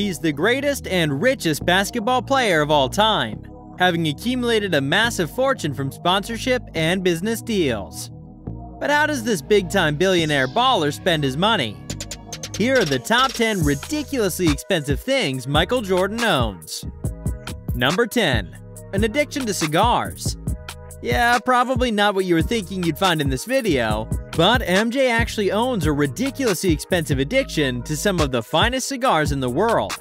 He's the greatest and richest basketball player of all time, having accumulated a massive fortune from sponsorship and business deals. But how does this big time billionaire baller spend his money? Here are the top 10 ridiculously expensive things Michael Jordan owns. Number 10. An addiction to cigars. Yeah, probably not what you were thinking you'd find in this video, but MJ actually owns a ridiculously expensive addiction to some of the finest cigars in the world.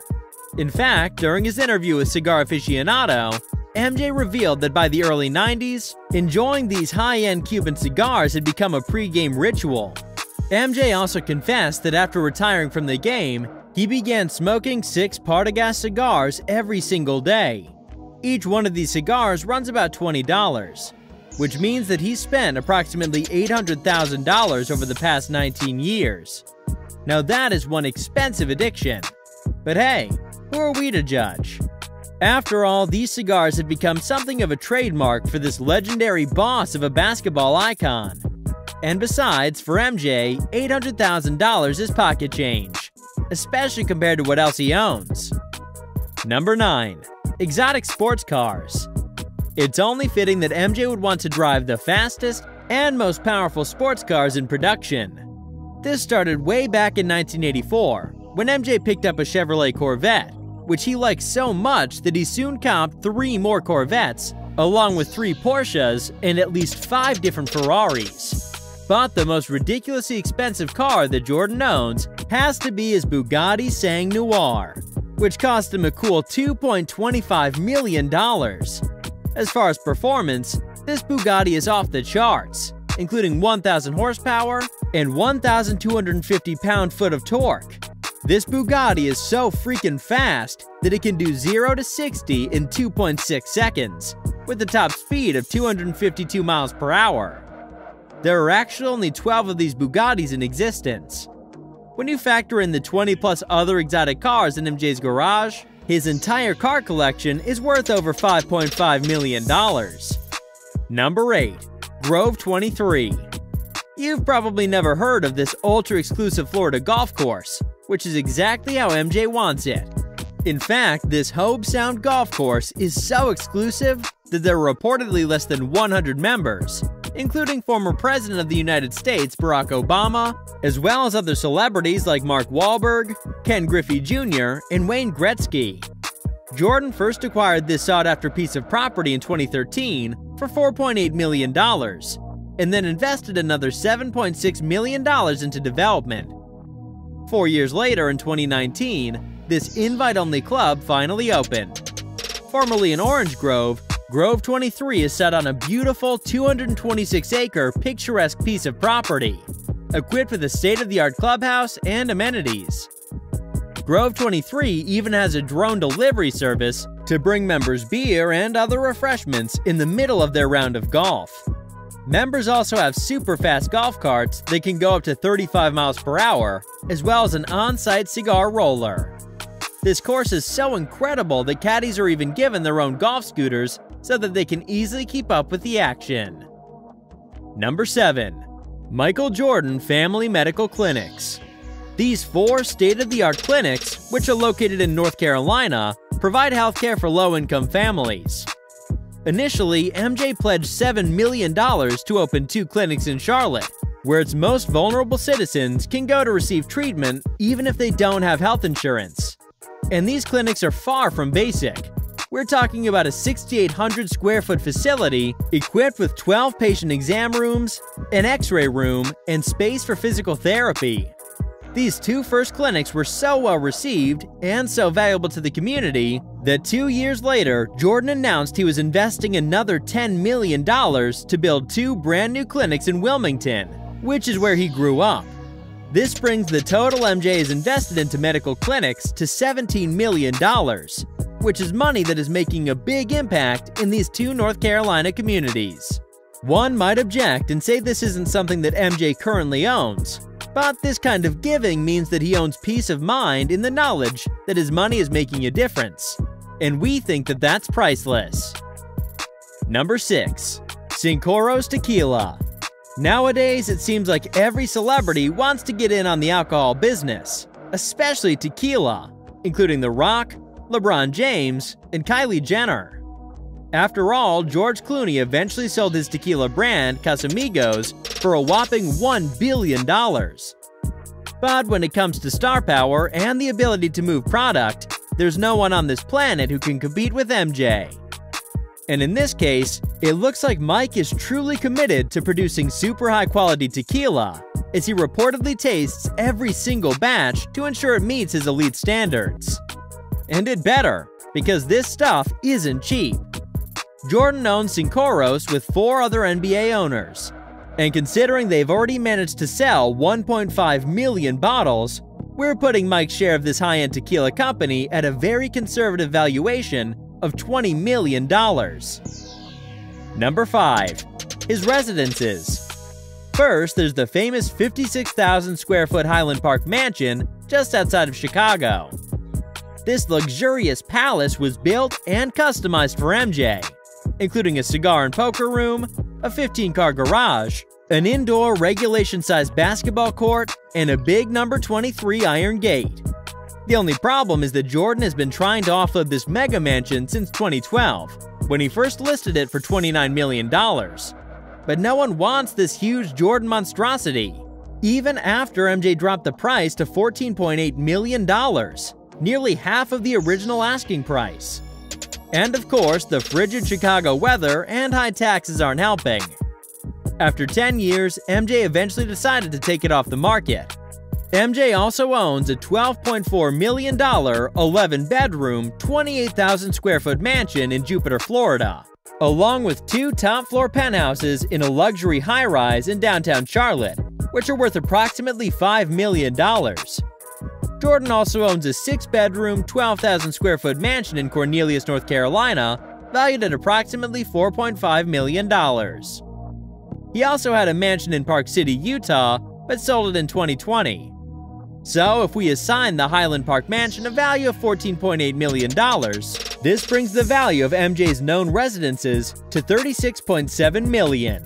In fact, during his interview with Cigar Aficionado, MJ revealed that by the early 90s, enjoying these high-end Cuban cigars had become a pre-game ritual. MJ also confessed that after retiring from the game, he began smoking six Partagás cigars every single day. Each one of these cigars runs about $20, which means that he spent approximately $800,000 over the past 19 years. Now that is one expensive addiction. But hey, who are we to judge? After all, these cigars have become something of a trademark for this legendary boss of a basketball icon. And besides, for MJ, $800,000 is pocket change, especially compared to what else he owns. Number 9. Exotic Sports Cars It's only fitting that MJ would want to drive the fastest and most powerful sports cars in production. This started way back in 1984, when MJ picked up a Chevrolet Corvette, which he liked so much that he soon comped three more Corvettes, along with three Porsches and at least five different Ferraris. But the most ridiculously expensive car that Jordan owns has to be his Bugatti Sang Noir, which cost him a cool $2.25 million. As far as performance, this Bugatti is off the charts, including 1,000 horsepower and 1,250 pound-foot of torque. This Bugatti is so freaking fast that it can do 0 to 60 in 2.6 seconds, with a top speed of 252 miles per hour. There are actually only 12 of these Bugattis in existence. When you factor in the 20 plus other exotic cars in MJ's garage, his entire car collection is worth over $5.5 million. Number 8. Grove 23 You've probably never heard of this ultra-exclusive Florida golf course, which is exactly how MJ wants it. In fact, this Hobe Sound golf course is so exclusive that there are reportedly less than 100 members, including former President of the United States Barack Obama, as well as other celebrities like Mark Wahlberg, Ken Griffey Jr., and Wayne Gretzky. Jordan first acquired this sought-after piece of property in 2013 for $4.8 million, and then invested another $7.6 million into development. Four years later, in 2019, this invite-only club finally opened. Formerly an orange grove, Grove 23 is set on a beautiful 226-acre picturesque piece of property, equipped with a state-of-the-art clubhouse and amenities. Grove 23 even has a drone delivery service to bring members beer and other refreshments in the middle of their round of golf. Members also have super fast golf carts that can go up to 35 miles per hour, as well as an on-site cigar roller. This course is so incredible that caddies are even given their own golf scooters so that they can easily keep up with the action. Number 7. Michael Jordan Family Medical Clinics These four state-of-the-art clinics, which are located in North Carolina, provide healthcare for low-income families. Initially, MJ pledged $7 million to open two clinics in Charlotte, where its most vulnerable citizens can go to receive treatment even if they don't have health insurance. And these clinics are far from basic. We're talking about a 6,800 square foot facility equipped with 12 patient exam rooms, an x ray room, and space for physical therapy. These two first clinics were so well received and so valuable to the community that two years later, Jordan announced he was investing another $10 million to build two brand new clinics in Wilmington, which is where he grew up. This brings the total MJ has invested into medical clinics to $17 million, which is money that is making a big impact in these two North Carolina communities. One might object and say this isn't something that MJ currently owns, but this kind of giving means that he owns peace of mind in the knowledge that his money is making a difference. And we think that that's priceless. Number 6. Cincoros Tequila Nowadays, it seems like every celebrity wants to get in on the alcohol business, especially tequila. including The Rock, LeBron James, and Kylie Jenner. After all, George Clooney eventually sold his tequila brand, Casamigos, for a whopping $1 billion. But when it comes to star power and the ability to move product, there's no one on this planet who can compete with MJ. And in this case, it looks like Mike is truly committed to producing super high quality tequila, as he reportedly tastes every single batch to ensure it meets his elite standards. And it better, because this stuff isn't cheap. Jordan owns Cincoros with four other NBA owners, and considering they've already managed to sell 1.5 million bottles, we're putting Mike's share of this high-end tequila company at a very conservative valuation of $20 million. Number 5. His residences. First, there's the famous 56,000 square foot Highland Park mansion just outside of Chicago. This luxurious palace was built and customized for MJ, including a cigar and poker room, a 15 car garage, an indoor regulation sized basketball court, and a big number 23 iron gate. The only problem is that Jordan has been trying to offload this mega mansion since 2012, when he first listed it for $29 million. But no one wants this huge Jordan monstrosity, even after MJ dropped the price to $14.8 million, nearly half of the original asking price. And of course, the frigid Chicago weather and high taxes aren't helping. After 10 years, MJ eventually decided to take it off the market, MJ also owns a $12.4 million, 11 bedroom, 28,000 square foot mansion in Jupiter, Florida, along with two top floor penthouses in a luxury high rise in downtown Charlotte, which are worth approximately $5 million. Jordan also owns a six bedroom, 12,000 square foot mansion in Cornelius, North Carolina, valued at approximately $4.5 million. He also had a mansion in Park City, Utah, but sold it in 2020. So, if we assign the Highland Park mansion a value of $14.8 million, this brings the value of MJ's known residences to 36.7 million.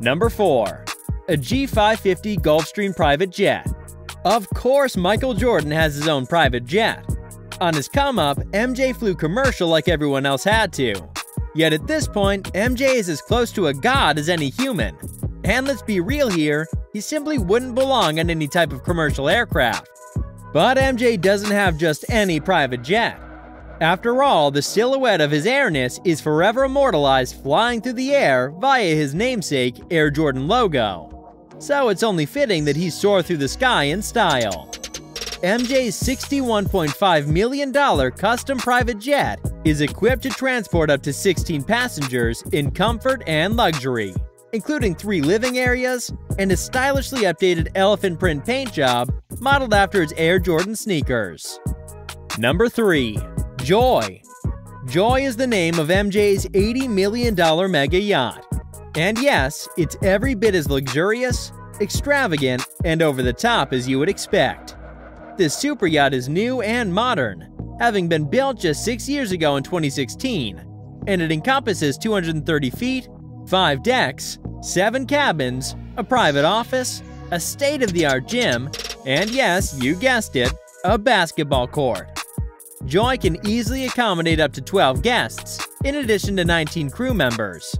Number 4. A G550 Gulfstream private jet. Of course, Michael Jordan has his own private jet. On his come up, MJ flew commercial like everyone else had to. Yet at this point, MJ is as close to a god as any human. And let's be real here, he simply wouldn't belong on any type of commercial aircraft. But MJ doesn't have just any private jet. After all, the silhouette of his airness is forever immortalized flying through the air via his namesake Air Jordan logo. So it's only fitting that he soar through the sky in style. MJ's $61.5 million custom private jet is equipped to transport up to 16 passengers in comfort and luxury including three living areas and a stylishly updated elephant print paint job modeled after its Air Jordan sneakers. Number 3. Joy Joy is the name of MJ's $80 million mega yacht. And yes, it's every bit as luxurious, extravagant, and over the top as you would expect. This super yacht is new and modern, having been built just six years ago in 2016, and it encompasses 230 feet, 5 decks, 7 cabins, a private office, a state of the art gym, and yes, you guessed it, a basketball court. Joy can easily accommodate up to 12 guests, in addition to 19 crew members.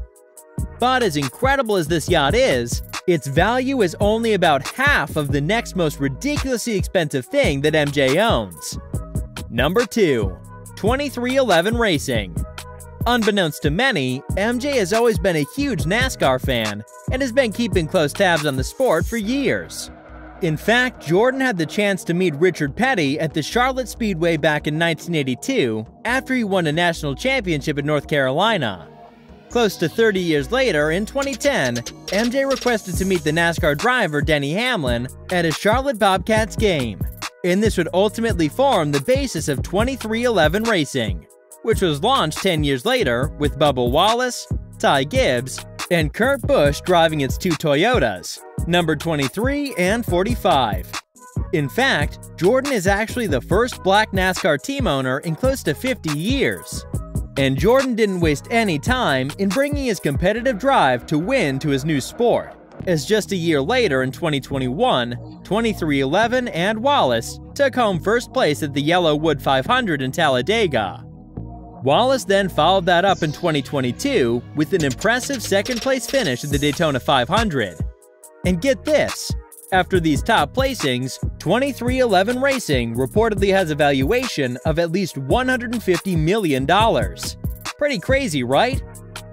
But as incredible as this yacht is, its value is only about half of the next most ridiculously expensive thing that MJ owns. Number 2. 23XI Racing Unbeknownst to many, MJ has always been a huge NASCAR fan and has been keeping close tabs on the sport for years. In fact, Jordan had the chance to meet Richard Petty at the Charlotte Speedway back in 1982 after he won a national championship in North Carolina. Close to 30 years later, in 2010, MJ requested to meet the NASCAR driver Denny Hamlin at a Charlotte Bobcats game, and this would ultimately form the basis of 23XI Racing which was launched 10 years later with Bubba Wallace, Ty Gibbs, and Kurt Busch driving its two Toyotas, number 23 and 45. In fact, Jordan is actually the first black NASCAR team owner in close to 50 years. And Jordan didn't waste any time in bringing his competitive drive to win to his new sport, as just a year later in 2021, 23XI and Wallace took home first place at the YellaWood 500 in Talladega. Wallace then followed that up in 2022 with an impressive second place finish at the Daytona 500. And get this, after these top placings, 23XI Racing reportedly has a valuation of at least $150 million. Pretty crazy, right?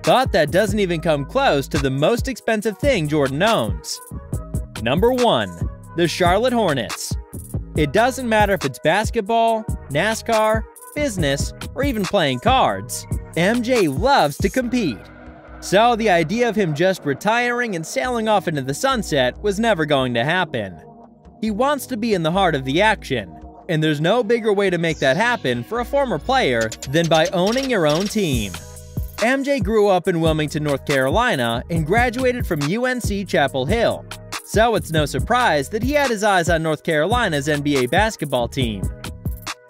But that doesn't even come close to the most expensive thing Jordan owns. Number 1. The Charlotte Hornets. It doesn't matter if it's basketball, NASCAR, business, or even playing cards, MJ loves to compete. So the idea of him just retiring and sailing off into the sunset was never going to happen. He wants to be in the heart of the action, and there's no bigger way to make that happen for a former player than by owning your own team. MJ grew up in Wilmington, North Carolina, and graduated from UNC Chapel Hill. So it's no surprise that he had his eyes on North Carolina's NBA basketball team.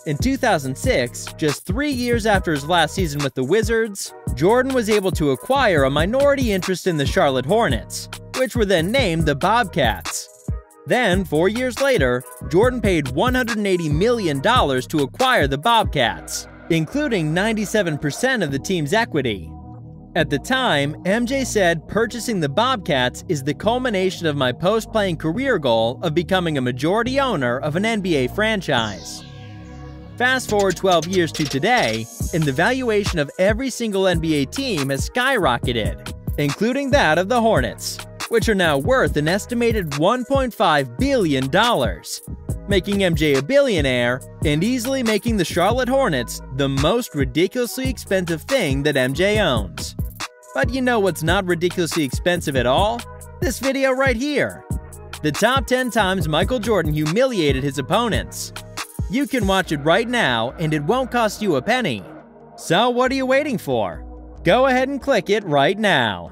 In 2006, just three years after his last season with the Wizards, Jordan was able to acquire a minority interest in the Charlotte Hornets, which were then named the Bobcats. Then, four years later, Jordan paid $180 million to acquire the Bobcats, including 97% of the team's equity. At the time, MJ said purchasing the Bobcats is the culmination of my post playing career goal of becoming a majority owner of an NBA franchise. Fast forward 12 years to today, and the valuation of every single NBA team has skyrocketed, including that of the Hornets, which are now worth an estimated $1.5 billion making MJ a billionaire, and easily making the Charlotte Hornets the most ridiculously expensive thing that MJ owns. But you know what's not ridiculously expensive at all? This video right here. The top 10 times Michael Jordan humiliated his opponents. You can watch it right now, and it won't cost you a penny. So what are you waiting for? Go ahead and click it right now.